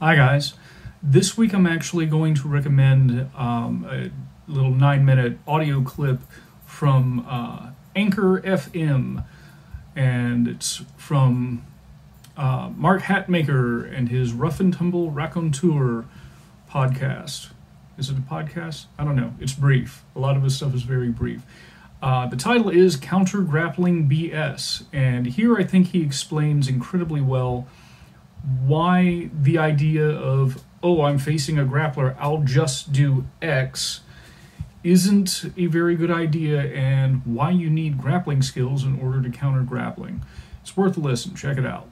Hi, guys. This week I'm actually going to recommend um, a little nine minute audio clip from uh, Anchor FM, and it's from uh, Mark Hatmaker and his Rough and Tumble Raconteur podcast. Is it a podcast? I don't know. It's brief. A lot of his stuff is very brief. Uh, the title is Counter Grappling BS, and here I think he explains incredibly well why the idea of, oh, I'm facing a grappler, I'll just do X, isn't a very good idea, and why you need grappling skills in order to counter grappling. It's worth a listen. Check it out.